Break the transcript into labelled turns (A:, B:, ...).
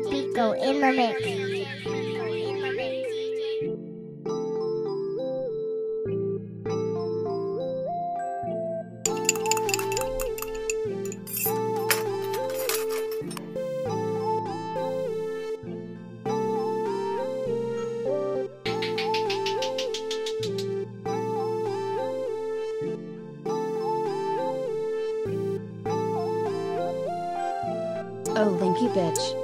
A: DJ Pico in the mix.
B: Oh, linky bitch.